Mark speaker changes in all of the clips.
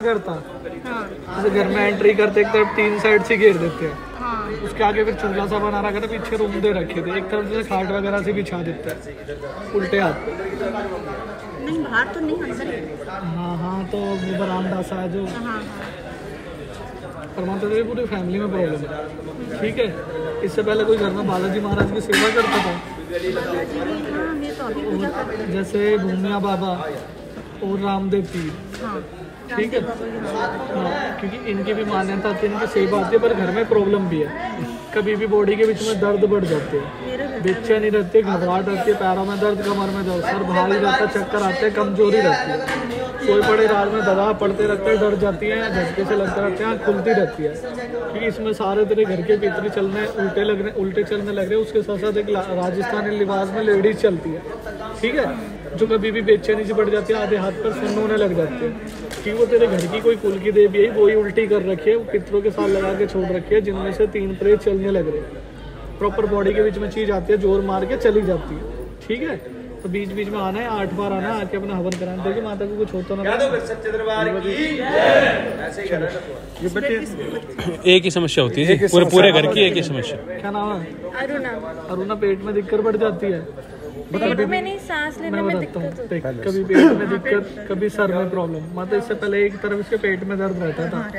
Speaker 1: करता।
Speaker 2: हाँ
Speaker 1: जैसे घर में एंट्री करते एक तरफ़ तीन साइड से घेर देते हैं।
Speaker 2: हाँ।
Speaker 1: उसके आगे फिर चूल्हा सा बना रखा था पीछे रूम दे रखे थे। एक तरफ़ से खाट वगैरह से बिछा देते हैं। उल्टे हाथ।
Speaker 2: नहीं बाहर तो नहीं अंदर हाँ।
Speaker 1: हाँ तो वो बरामदा सा है जो।
Speaker 2: हाँ हाँ।
Speaker 1: परमात्मा देवी पूरी फैमिली में प्रॉब्लम है। ठीक है? इससे पहले कोई घर में बालाजी महाराज की सेवा करता था?
Speaker 2: हाँ तो
Speaker 1: जैसे भूमिया बाबा और रामदेव पीर
Speaker 2: हाँ।
Speaker 1: ठीक है?
Speaker 2: हाँ।
Speaker 1: क्योंकि इनकी भी मान्यता थी इनकी सही बात है, पर घर में प्रॉब्लम भी है। कभी भी बॉडी के बीच में दर्द बढ़ जाते हैं। बेचैनी रहती है घबराहट रहती है, पैरों में दर्द, कमर में दर्द, सर भारी रहता चक्कर आते हैं, कमज़ोरी रहती है। सोए पड़े रात में दवा पड़ते रहते हैं, डर जाती हैं, झटके से लगते रहते हैं खुलती रहती है। क्योंकि इसमें सारे तेरे घर के भीतरी चलने, उल्टे लग रहे उल्टे चलने लग रहे हैं, उसके साथ साथ एक राजस्थानी लिबास में लेडीज़ चलती है। ठीक है? जो कभी भी बेचैनी से बढ़ जाती है आधे हाथ पर सुन्न होने लग जाते हैं। कि वो तेरे घर की कोई कुल की देवी है वही उल्टी कर रखी है वो पितरों के साथ लगा के छोड़ रखी है जिनमें से तीन प्रेत चलने लग रहे हैं। प्रॉपर बॉडी के बीच में चीज़ आती है ज़ोर मार के चली जाती है। ठीक है? तो बीच बीच में आना है आठ बार आना है आके अपना हवन कराना। देखिए माता को कुछ होता ना बच्चे
Speaker 3: एक ही समस्या होती है पूरे पूरे घर की एक ही समस्या।
Speaker 1: क्या नाम है?
Speaker 2: अरुणा।
Speaker 1: अरुणा पेट में दिक्कत बढ़ जाती है।
Speaker 2: पेट में नहीं सांस लेने
Speaker 1: में
Speaker 2: दिक्कत
Speaker 1: हूँ।
Speaker 2: होती
Speaker 1: देख, कभी पेट में दिक्कत कभी सर में प्रॉब्लम मतलब इससे पहले एक तरफ़ इसके पेट में दर्द रहता था।
Speaker 2: हाँ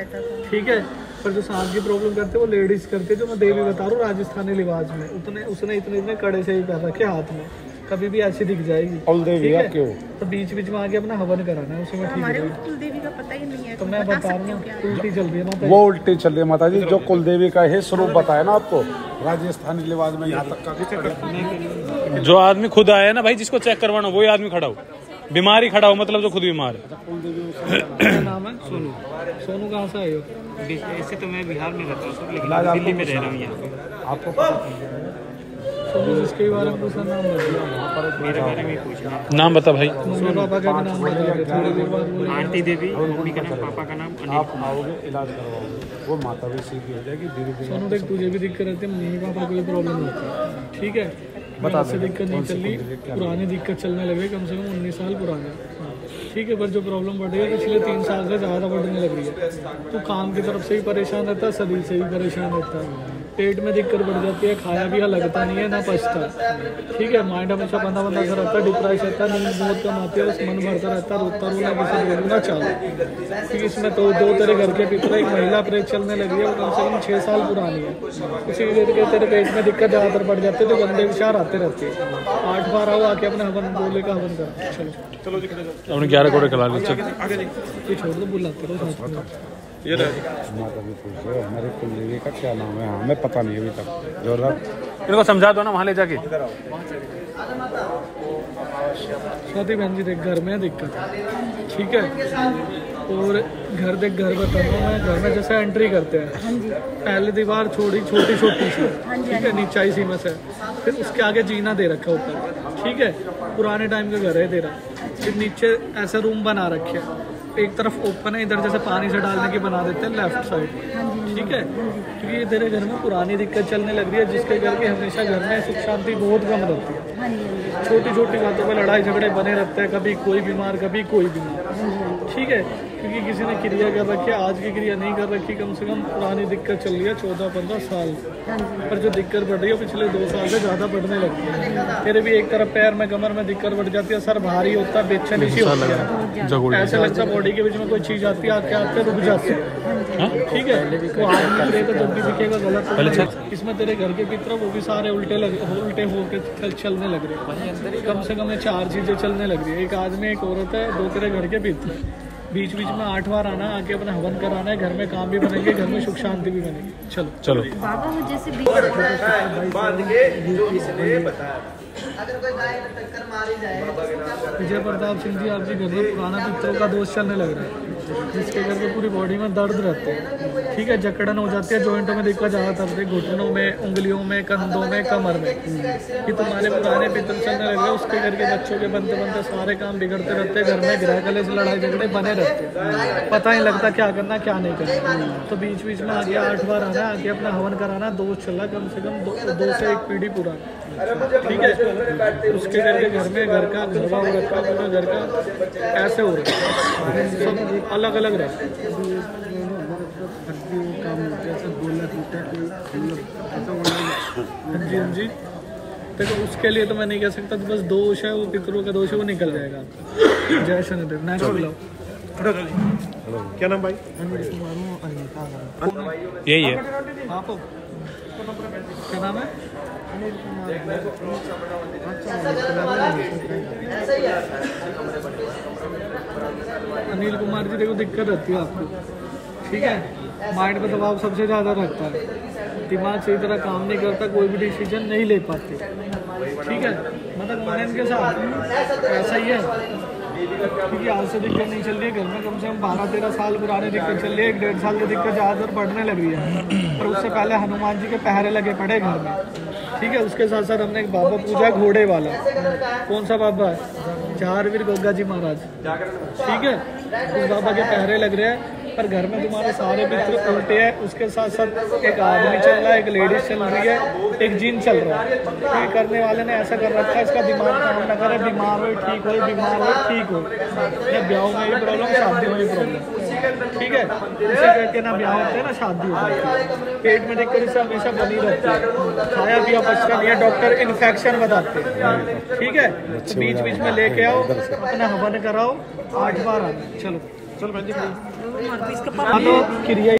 Speaker 1: ठीक है? पर जो सांस की प्रॉब्लम करते हैं वो लेडीज़ करते जो मैं देवी बता रहा हूँ राजस्थानी लिबास में। उतने उसने इतने इतने कड़े से ही कर रखे हाथ में। कभी भी ऐसी दिख जाएगी। ठीक है? तो बीच बीच में आके अपना हवन कराना है उसमें ठीक
Speaker 2: हमारे
Speaker 1: है
Speaker 2: कुलदेवी का पता ही नहीं है
Speaker 1: तो मैं
Speaker 2: बता
Speaker 1: रहा
Speaker 2: हूँ
Speaker 1: हूँ उल्टी चल रही है माता
Speaker 4: वो उल्टी चल रही है माता जी जो कुलदेवी का है स्वरूप बताया ना आपको राजस्थानी लिवाज में यहाँ तक का
Speaker 3: जो आदमी खुद आया है ना भाई जिसको चेक करवाना वही आदमी खड़ा हो। बीमारी खड़ा हो मतलब जो खुद बीमार है।
Speaker 1: नाम है सोनू। सोनू कहाँ से आए हो?
Speaker 5: ऐसे तो मैं बिहार में रहता हूँ लेकिन दिल्ली में रह रहा हूँ यहाँ
Speaker 4: आपको
Speaker 1: नाम बता
Speaker 5: है।
Speaker 3: भाई।
Speaker 5: आरती देवी मम्मी का नाम पापा का नाम
Speaker 4: आप आओगे इलाज करवाओगे। वो माता भी सीधी हो जाएगी धीरे धीरे।
Speaker 1: सोनू देख तुझे भी दिक्कत रहती है मम्मी पापा को भी प्रॉब्लम होती। है ठीक है? बता से दिक्कत नहीं चल। रही पुरानी दिक्कत चलने लगे कम से कम उन्नीस साल पुराने। ठीक है पर जो प्रॉब्लम बढ़ रही है पिछले तीन साल से ज़्यादा बढ़ने लग रही है। तू काम की तरफ़ से भी परेशान रहता है शरीर से भी परेशान रहता। है पेट में दिक्कत बढ़ जाती है खाया भी लगता नहीं है ना पचता ठीक है माइंड हमेशा बंदा बंदा सा रहता है डिप्रेस रहता है नींद बहुत कम आती है बस मन भरता रहता है रोता रोना किसी बोलू ना चाहो क्योंकि इसमें तो दो तेरे घर के भीतर एक महिला प्रेत चलने लगी है वो कम से कम छः साल पुरानी है। उसी वजह से तेरे पेट में दिक्कत ज़्यादातर बढ़ जाती है तो गंदे विचार आते रहते हैं। आठ बार आओ आके अपने हवन बोले का हवन कर। चलो।
Speaker 3: अपने ग्यारह कोड़े कला ली चल।
Speaker 1: ये छोड़ दो बुलाते रहो
Speaker 4: भी पूछ रहे। का क्या नाम है हमें पता नहीं अभी तक जोरदार
Speaker 3: इनको समझा दो ना, वहाँ ले जाके।
Speaker 1: शादी बहन जी देख, घर में दिक्कत ठीक है। और घर देख घर बता रहा हूँ मैं घर में जैसे एंट्री करते हैं। पहले दीवार छोड़ी छोटी छोटी सी। ठीक है नीचाई सी में से फिर उसके आगे जीना दे रखा ऊपर। ठीक है पुराने टाइम का घर है तेरा। फिर नीचे ऐसे रूम बना रखे हैं। एक तरफ़ ओपन है इधर जैसे पानी से डालने की बना देते हैं लेफ़्ट साइड ठीक है क्योंकि ये तेरे घर में पुरानी दिक्कत चलने लग रही है जिसके करके हमेशा घर में सुख शांति बहुत कम रहती है।
Speaker 2: हाँ हाँ
Speaker 1: छोटी छोटी बातों पर लड़ाई झगड़े बने रहते हैं कभी कोई बीमार कभी कोई बीमार। ठीक है क्योंकि किसी ने क्रिया कर रखी है आज की क्रिया नहीं कर रखी कम से कम पुरानी दिक्कत चल रही है चौदह पंद्रह साल पर जो दिक्कत बढ़ रही है पिछले दो साल से ज़्यादा बढ़ने लगी है। फिर भी एक तरफ़ पैर में कमर में दिक्कत बढ़ जाती है सर भारी होता है बेचैनी सी होती है। ऐसा लगता है बॉडी के बीच में कोई चीज़ आती है आके आते रुक जाती है। ठीक है वो आदमी करेगा जब भी दिखेगा। गलत इसमें तेरे घर के भीतर वो भी सारे उल्टे लगे उल्टे होके चल चलने लग रहे हैं। कम से कम ये चार चीज़ें चलने लग रही है। एक आदमी एक औरत है दो तेरे घर के भीतर बीच बीच में आठ बार आना आके अपना हवन कराना है घर में काम भी बनेंगे घर में सुख शांति भी बनेगी। चलो।
Speaker 3: चलो।
Speaker 2: बाबा वो जैसे बीच
Speaker 1: विजय प्रताप सिंह जी आपकी घर में पुराना पिक्चरों का दोष चलने लग रहा है। जिसके करके पूरी बॉडी में दर्द रहते हैं। ठीक है जकड़न हो जाती है जॉइंटों में दिक्कत ज़्यादातर से घुटनों में उंगलियों में कंधों में कमर में। कि तुम्हारे पुराने पितर चलने लगे उसके करके बच्चों के बनते बनते सारे काम बिगड़ते रहते हैं घर में गृह कले से लड़ाई झगड़े बने रहते हैं। पता नहीं लगता क्या करना क्या नहीं करना। तो बीच बीच में आगे आठ बार आना आगे अपना हवन कराना दोष चल कम से कम दो, से एक पीढ़ी पुराना ठीक है उसके करके घर में घर का गरबा हो रखा पूरा घर का ऐसे हो रहा है? सब अलग अलग रहते हैं जी हाँ जी देखो उसके लिए तो मैं नहीं कह सकता तो बस दोष है वो पितरों का दोष है वो निकल जाएगा। जय शनिदेव नेक्स्ट बुलाओ
Speaker 5: क्या नाम भाई?
Speaker 3: यही है।
Speaker 1: आप क्या नाम है? अनिल कुमार जी, देखो दिक्कत रहती है आपको। ठीक है? माइंड पे दबाव सबसे ज़्यादा रहता है। दिमाग सही तरह काम नहीं करता, कोई भी डिसीज़न नहीं ले पाते। ठीक है? मतलब के साथ ऐसा ही है। क्योंकि आज से दिक्कत नहीं चल रही है। घर में कम से कम बारह, तेरह साल पुरानी दिक्कत चल रही है। एक डेढ़ साल की दिक्कत ज़्यादातर बढ़ने लग रही है। पर उससे पहले हनुमान जी के पहरे लगे पड़े घर में। ठीक है, उसके साथ साथ हमने एक बाबा पूजा घोड़े वाला। कौन सा बाबा है? चारवीर गोगा जी महाराज। ठीक है, उस बाबा के पहरे लग रहे हैं। पर घर में तुम्हारे सारे मित्र उल्टे हैं, उसके साथ साथ एक आदमी चल रहा है, एक लेडीज़ चल रही है, एक जीन चल रहा है। ये करने वाले ने ऐसा कर रखा है, इसका दिमाग काम ना करे बीमार हो ठीक हो बीमार हो ठीक हो। या ब्याह में ही प्रॉब्लम शादी में प्रॉब्लम ठीक है? इसे करके ना ब्याह होते हैं ना, शादी होती है। पेट में दिक्कत इसे हमेशा बनी रहती है। खाया पिया नहीं है डॉक्टर इन्फेक्शन बताते हैं। ठीक है? तो बीच बीच में लेके आओ, अपना हवन कराओ, आठ बार चलो चलो क्रिया